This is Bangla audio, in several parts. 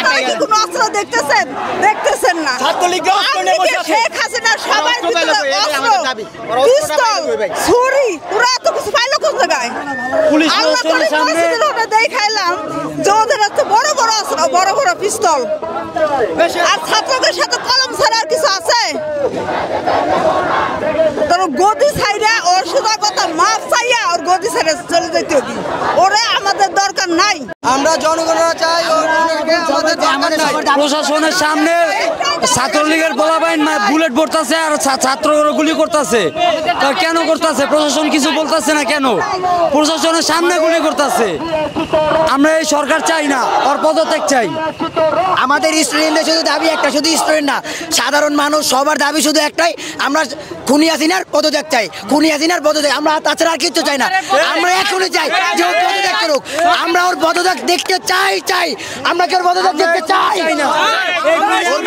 আপনারা কি কোনো অস্ত্র দেখতেছেন? দেখতেছেন না। ছাত্রলীগরা অস্ত্র নিয়ে বসে আছে। শেখ হাসিনা সবার ভিতরে পাইলো কই? এটাই অস্ত্র? আমাদের দাবি। ওরা অস্ত্রটা পিস্তল পাইলো কই ভাই? ছুরি ওরা এত কিছু পাইলো কোন জায়গায় আল্লাহ করে পরিস্থিতির ওটা দেখাইলাম যে ওদের এত বড় বড় অস্ত্র বড় বড় পিস্তল। আর ছাত্রদের সাথে কলম ছাড়া আর কিছু আছে? তোর গদি ছাইরা ওর সুদা কথা মাপ চাইয়া ওর গদি ছেড়ে চলে যেতে হবে। ওরে আমাদের দরকার নাই। আমরা জনগণরা চাই আমাদের প্রশাসনের সামনে ছাত্রলীগের বলাবাইন বুলেট পড়তেছে আর ছা- ছাত্ররা গুলি করতেছে। কেন করতেছে? প্রশাসন কিছু বলতেছে না কেন? প্রশাসনের সামনে গুলি করতেছে। আমরা এই সরকার চাই না ওর পদত্যাগ চাই। আমাদের স্টুডেন্টদের শুধু দাবি একটা শুধু স্টুডেন্ট না সাধারণ মানুষ সবার দাবি শুধু একটাই আমরা খুনি হাসিনার পদত্যাগ চাই খুনি হাসিনার পদত্যাগ আমরা তাছাড়া আর কিচ্ছু চাই না। আমরা এখনই চাই যে ওর পদত্যাগ করুক। আমরা ওর পদত্যাগ দেখতে চাই চাই। আমরা কি ওর পদত্যাগ দেখতে চাই? না।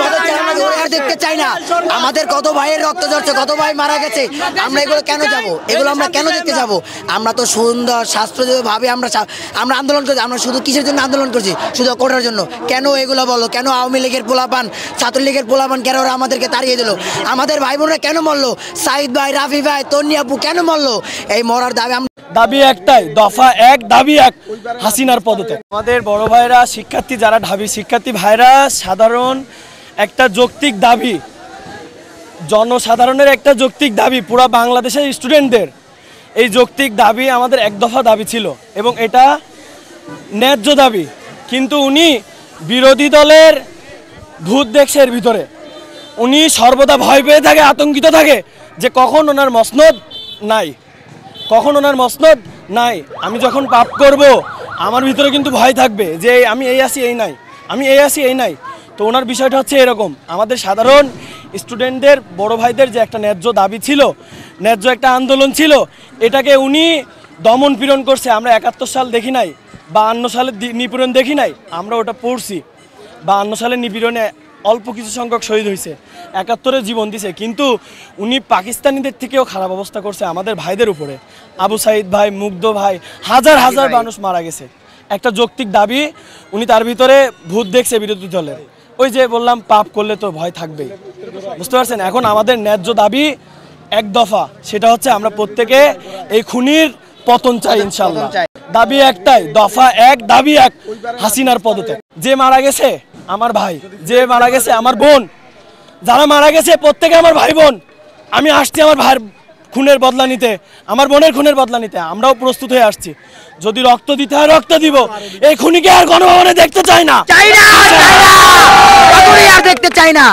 পদত্যাগ দেখতে চাই না। আমাদের কত ভাইয়ের রক্ত ঝরছে কত ভাই মারা গেছে আমরা এগুলো কেন যাব? এগুলো আমরা কেন দেখতে যাব? আমরা তো সুন্দর শাস্ত্রীয়ভাবে আমরা আমরা আন্দোলন করছি আমরা শুধু কিসের জন্য আন্দোলন করছি? শুধু কোটার জন্য। কেন এগুলো বলো? কেন আওয়ামী লীগের পোলাপান ছাত্রলীগের পোলাপান কেন ওরা আমাদেরকে তাড়িয়ে দিল? আমাদের ভাই বোনরা কেন মরলো? সাইদ ভাই রাফি ভাই তন্নি আপু কেন মরলো? এই মরার দাবি আমরা দাবি একটাই দফা এক দাবি এক হাসিনার আমাদের বড় ভাইরা শিক্ষার্থী যারা ঢাবি, শিক্ষার্থী ভাইরা সাধারণ একটা যৌক্তিক দাবি, জনসাধারণের একটা যৌক্তিক দাবি, পুরা বাংলাদেশের স্টুডেন্টদের এই যৌক্তিক দাবি আমাদের এক দফা দাবি ছিল এবং এটা ন্যায্য দাবি। কিন্তু উনি বিরোধী দলের ভূত দেখছে এর ভিতরে। উনি সর্বদা ভয় পেয়ে থাকে, আতঙ্কিত থাকে যে কখন ওনার মসনদ নাই। কখন ওনার মসনদ নাই? আমি যখন পাপ করব আমার ভিতরে কিন্তু ভয় থাকবে যে আমি এই আসি এই নাই। আমি এই আসি এই নাই। তো ওনার বিষয়টা হচ্ছে এরকম। আমাদের সাধারণ স্টুডেন্টদের, বড় ভাইদের যে একটা ন্যায্য দাবি ছিল, ন্যায্য একটা আন্দোলন ছিল, এটাকে উনি দমন পীড়ন করছে। আমরা একাত্তর সাল দেখি নাই বা আন্ন সালের নিপীড়ন দেখি নাই, আমরা ওটা পড়ছি। বা আন্ন সালের নিপীড়নে অল্প কিছু সংখ্যক শহীদ হয়েছে একাত্তরে জীবন দিছে কিন্তু উনি পাকিস্তানিদের থেকেও খারাপ অবস্থা করছে আমাদের ভাইদের উপরে। আবু সাইদ ভাই মুগ্ধ ভাই হাজার হাজার মানুষ মারা গেছে। একটা যৌক্তিক দাবি উনি তার ভিতরে ভূত দেখছে বিরোধী দলের। ওই যে বললাম পাপ করলে তো ভয় থাকবেই। বুঝতে পারছেন? এখন আমাদের ন্যায্য দাবি এক দফা সেটা হচ্ছে আমরা প্রত্যেকে এই খুনির পতন চাই ইনশাল্লাহ দাবি একটাই দফা এক দাবি এক হাসিনার পদত্যাগ। যে মারা গেছে আমার ভাই, যে মারা গেছে আমার বোন। যারা মারা গেছে, প্রত্যেকে আমার ভাই বোন। আমি আসছি আমার ভাই খুনের বদলা নিতে, আমার বোনের খুনের বদলা নিতে। আমরাও প্রস্তুত হয়ে আসছি। যদি রক্ত দিতে হয়, রক্ত দিব। এই খুনিকে আর গণভবনে দেখতে চাই না। দেখতে চাই না।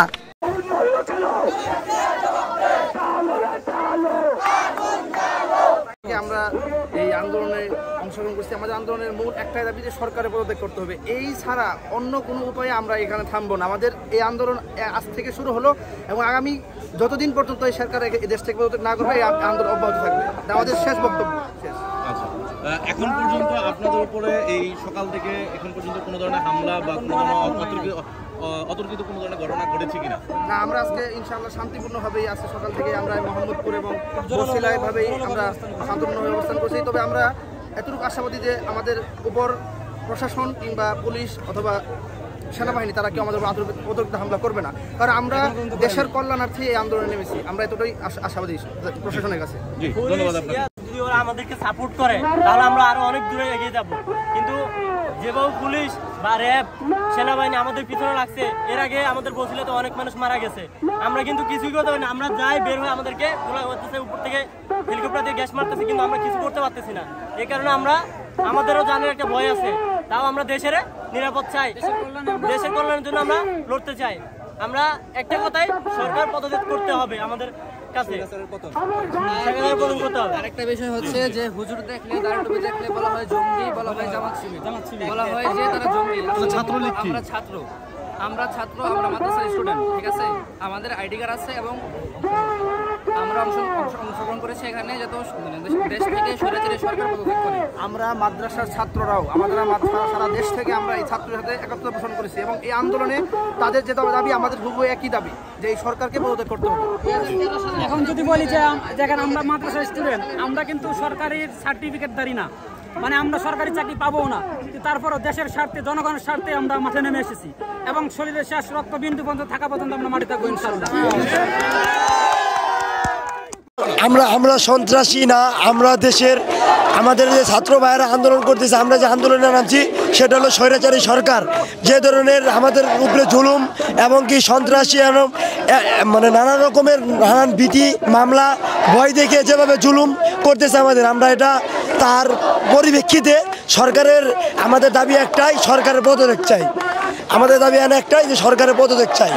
আজকে আমরা এই আন্দোলনে অংশগ্রহণ করছি। আমাদের আন্দোলনের মূল একটাই দাবি যে সরকারের পদত্যাগ করতে হবে। এই ছাড়া অন্য কোনো উপায়ে আমরা এখানে থামবো না। আমাদের এই আন্দোলন আজ থেকে শুরু হলো এবং আগামী যতদিন পর্যন্ত এই সরকার দেশ থেকে পদত্যাগ না করবে, এই আন্দোলন অব্যাহত থাকবে। আমাদের শেষ বক্তব্য। শেষ। এখন পর্যন্ত আপনাদের উপরে এই সকাল থেকে এখন পর্যন্ত কোনো ধরনের হামলা বা কোনো ধরনের অতর্কিত কোনো ধরনের ঘটনা ঘটেছে কিনা? না আমরা আজকে ইনশাআল্লাহ শান্তিপূর্ণভাবেই আজকে সকাল থেকে। আমরা মোহাম্মদপুর এবং বসিলায়ভাবেই আমরা শান্তিপূর্ণভাবে অবস্থান করছি। তবে আমরা এতটুকু আশাবাদী যে আমাদের উপর প্রশাসন কিংবা পুলিশ অথবা সেনাবাহিনী তারা কেউ আমাদের উপর হামলা করবে না। কারণ আমরা দেশের কল্যাণার্থে এই আন্দোলনে নেমেছি। আমরা এতটাই আশা- আশাবাদী প্রশাসনের কাছে। ধন্যবাদ আমাদেরকে সাপোর্ট করে, তাহলে আমরা আরও অনেক দূরে এগিয়ে যাব। কিন্তু যেভাবে পুলিশ বা র্যাব সেনাবাহিনী আমাদের পিছনে লাগছে এর আগে আমাদের বসিলে তো অনেক মানুষ মারা গেছে। আমরা কিন্তু কিছুই করতে পারি আমরা যাই বের হয়ে আমাদেরকে গোলা করতেছে উপর থেকে হেলিকপ্টার দিয়ে গ্যাস মারতেছে, কিন্তু আমরা কিছু করতে পারতেছি না। এই কারণে আমরা, আমাদেরও জানার একটা ভয় আছে। তাও আমরা দেশের নিরাপদ চাই। দেশের কল্যাণের জন্য আমরা লড়তে চাই। আমরা একটা কথাই সরকার পদত্যাগ করতে হবে। আমাদের কাছে? হবে আরেকটা বিষয় হচ্ছে যে হুজুর দেখলে দেখলে বলা হয় জঙ্গি বলা হয় জামাত শিবির বলা হয় যে তারা জঙ্গি। আমরা ছাত্র আমরা ছাত্র আমরা মাদ্রাসার স্টুডেন্ট ঠিক আছে? আমাদের আইডি কার্ড আছে এবং আমরা অংশ অংশ- অংশগ্রহণ করেছি এখানে যত মানে দেশ- থেকে সরকার করে আমরা মাদ্রাসার ছাত্ররাও আমাদের মাদ্রাসা সারা দেশ থেকে আমরা এই ছাত্রের সাথে একত্র পোষণ করেছি এবং এই আন্দোলনে তাদের যে দাবি আমাদের হুবু একই দাবি যে এই সরকারকে পদত্যাগ করতে হবে। এখন যদি বলি যে দেখেন আমরা মাদ্রাসা স্টুডেন্ট আমরা কিন্তু সরকারের সার্টিফিকেট দাঁড়ি না। মানে আমরা সরকারি চাকরি পাবো না। কিন্তু তারপরও দেশের স্বার্থে জনগণের স্বার্থে আমরা মাঠে নেমে এসেছি। এবং শরীরের শেষ রক্ত বিন্দু পর্যন্ত থাকা পর্যন্ত আমরা মাঠে থাকব ইনশাল্লাহ আমরা আমরা সন্ত্রাসী না, আমরা দেশের, আমাদের যে ছাত্র ভাইয়েরা আন্দোলন করতেছে, আমরা যে আন্দোলনে নামছি, সেটা হলো স্বৈরাচারী সরকার। যে ধরনের আমাদের উপরে জুলুম এবং কি সন্ত্রাসী মানে নানা রকমের নানান ভীতি, মামলা, ভয় দেখে যেভাবে জুলুম করতেছে আমাদের, আমরা এটা তার পরিপ্রেক্ষিতে সরকারের, আমাদের দাবি একটাই, সরকারের পদত্যাগ চাই। আমাদের দাবি একটাই যে সরকারের পদত্যাগ চাই।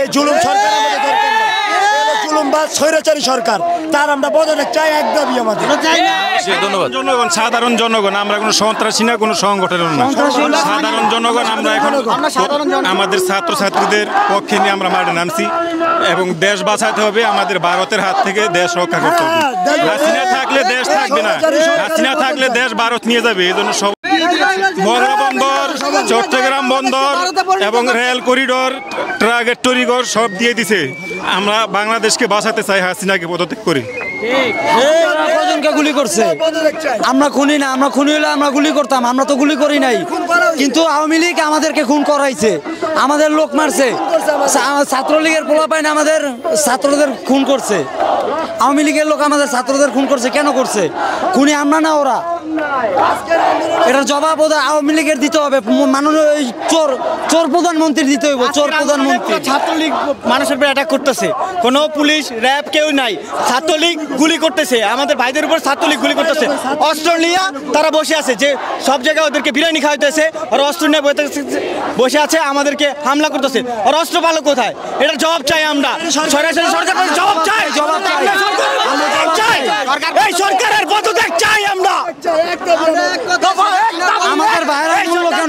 এই জুলুম সরকার স্বৈরাচারী সরকার। তার আমরা পদত্যাগ চাই এক দাবি আমাদের। ধন্যবাদ। জনগণ সাধারণ জনগণ আমরা কোনো সন্ত্রাসী না কোনো সংগঠনের না। সাধারণ জনগণ আমরা এখন আমাদের ছাত্র ছাত্রীদের পক্ষে নিয়ে আমরা মাঠে নামছি এবং দেশ বাঁচাতে হবে আমাদের ভারতের হাত থেকে দেশ রক্ষা করতে হবে। হাসিনা থাকলে দেশ থাকবে না। হাসিনা থাকলে দেশ ভারত নিয়ে যাবে এই জন্য সব মংলা বন্দর চট্টগ্রাম বন্দর এবং রেল করিডোর ট্রাকের টরিগর সব দিয়ে দিছে। আমরা বাংলাদেশকে বাঁচাতে চাই, হাসিনাকে পদত্যাগ করি। গুলি করছে। আমরা খুনি না, আমরা খুনি হলে আমরা গুলি করতাম, আমরা তো গুলি করি নাই। কিন্তু আওয়ামী লীগ আমাদেরকে খুন করাইছে, আমাদের লোক মারছে ছাত্রলীগের পোলাপাইন আমাদের ছাত্রদের খুন করছে। আওয়ামী লীগের লোক আমাদের ছাত্রদের খুন করছে, কেন করছে? খুনি আমরা না ওরা? এটার জবাব ওদের আওয়ামী লীগের দিতে হবে। মাননীয় চোর চোর প্রধানমন্ত্রী দিতে হইব চোর প্রধানমন্ত্রী। ছাত্রলীগ মানুষের উপর অ্যাটাক করতেছে। কোনো পুলিশ র্যাব কেউ নাই। ছাত্রলীগ গুলি করতেছে। আমাদের ভাইদের উপর ছাত্রলীগ গুলি করতেছে। অস্ত্র নিয়ে তারা বসে আছে যে সব জায়গায় ওদেরকে বিরিয়ানি খাওয়াইতেছে। আর অস্ত্র নিয়ে বসে- আছে আমাদেরকে হামলা করতেছে। আর অস্ত্র পালো কোথায়? এটা জবাব চাই আমরা। সরাসরি সরকার জবাব চাই জবাব চাই জবাব চাই এই সরকারের পদত্যাগ চাই আমরা আমাদের ভাইরা মূল্য কেন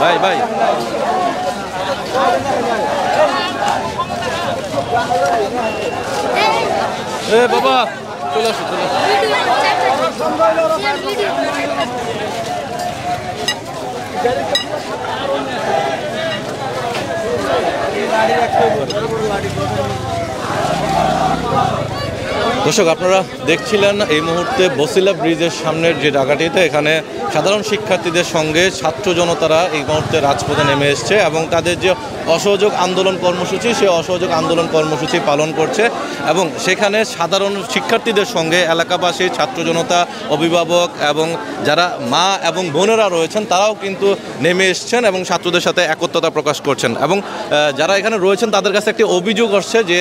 ভাই ভাই এ বাবা চলে আসো চলে আসো गाड़ी रखो। गाड़ी দর্শক, আপনারা দেখছিলেন এই মুহূর্তে বসিলা ব্রিজের সামনের যে জায়গাটিতে এখানে সাধারণ শিক্ষার্থীদের সঙ্গে ছাত্র জনতারা এই মুহূর্তে রাজপথে নেমে এসছে এবং তাদের যে অসহযোগ আন্দোলন কর্মসূচি সে অসহযোগ আন্দোলন কর্মসূচি পালন করছে এবং সেখানে সাধারণ শিক্ষার্থীদের সঙ্গে এলাকাবাসী, ছাত্র জনতা, অভিভাবক এবং যারা মা এবং বোনেরা রয়েছেন, তারাও কিন্তু নেমে এসছেন এবং ছাত্রদের সাথে একত্রতা প্রকাশ করছেন এবং যারা এখানে রয়েছেন, তাদের কাছে একটি অভিযোগ আসছে যে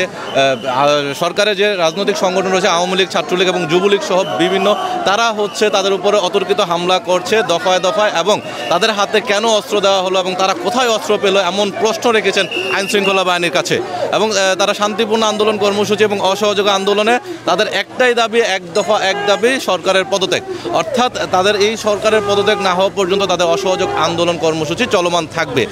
সরকারের যে রাজনৈতিক সংগঠন রয়েছে আওয়ামী লীগ, ছাত্রলীগ এবং যুবলীগ সহ বিভিন্ন। তারা হচ্ছে তাদের উপরে অতর্কিত হামলা করছে দফায় দফায় এবং তাদের হাতে কেন অস্ত্র দেওয়া হলো এবং তারা কোথায় অস্ত্র পেল এমন প্রশ্ন রেখেছেন আইন শৃঙ্খলা বাহিনীর কাছে। এবং তারা শান্তিপূর্ণ আন্দোলন কর্মসূচি এবং অসহযোগ আন্দোলনে তাদের একটাই দাবি, এক দফা, এক দাবি, সরকারের পদত্যাগ। অর্থাৎ তাদের এই সরকারের পদত্যাগ না হওয়া পর্যন্ত তাদের অসহযোগ আন্দোলন কর্মসূচি চলমান থাকবে।